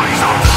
Rise up.